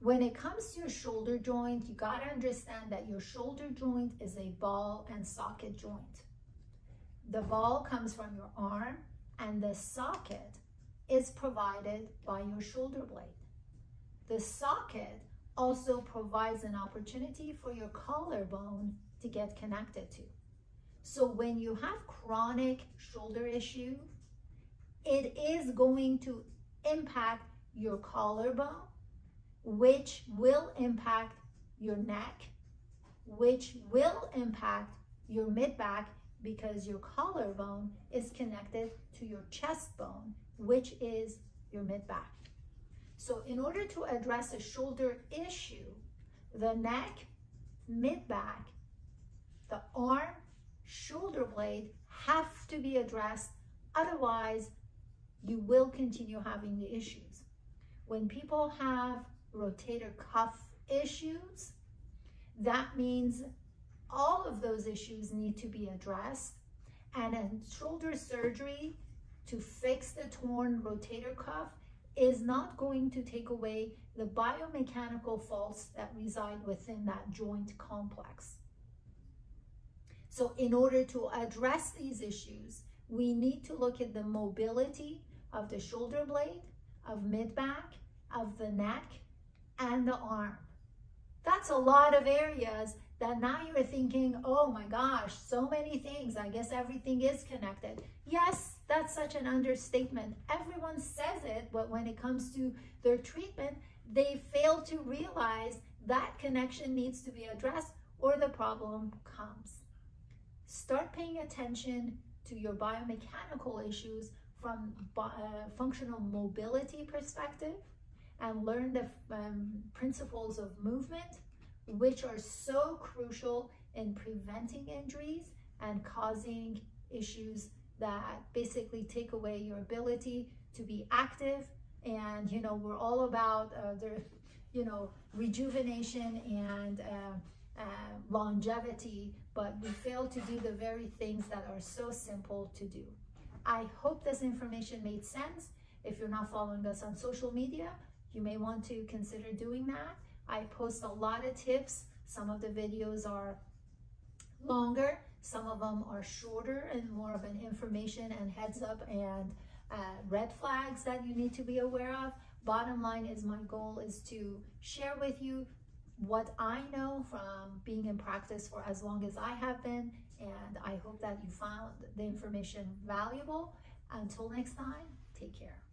When it comes to your shoulder joint, you got to understand that your shoulder joint is a ball and socket joint. The ball comes from your arm and the socket is provided by your shoulder blade. The socket also provides an opportunity for your collarbone to get connected to. So when you have chronic shoulder issue, it is going to impact your collarbone, which will impact your neck, which will impact your mid back because your collarbone is connected to your chest bone, which is your mid back. So in order to address a shoulder issue, the neck, mid back, the arm, shoulder blade have to be addressed. Otherwise, you will continue having the issues. When people have rotator cuff issues, that means all of those issues need to be addressed. And a shoulder surgery to fix the torn rotator cuff is not going to take away the biomechanical faults that reside within that joint complex. So in order to address these issues, we need to look at the mobility of the shoulder blade, of mid-back, of the neck, and the arm. That's a lot of areas that now you're thinking, oh my gosh, so many things. I guess everything is connected. Yes, that's such an understatement. Everyone says it, but when it comes to their treatment, they fail to realize that connection needs to be addressed or the problem comes. Start paying attention to your biomechanical issues from uh, functional mobility perspective and learn the um, principles of movement which are so crucial in preventing injuries and causing issues that basically take away your ability to be active. And, you know, we're all about uh, the, you know, rejuvenation and uh, uh, longevity, but we fail to do the very things that are so simple to do. I hope this information made sense. If you're not following us on social media, you may want to consider doing that. I post a lot of tips. Some of the videos are longer, some of them are shorter and more of an information and heads up and uh, red flags that you need to be aware of. Bottom line is my goal is to share with you what I know from being in practice for as long as I have been. And I hope that you found the information valuable. Until next time, take care.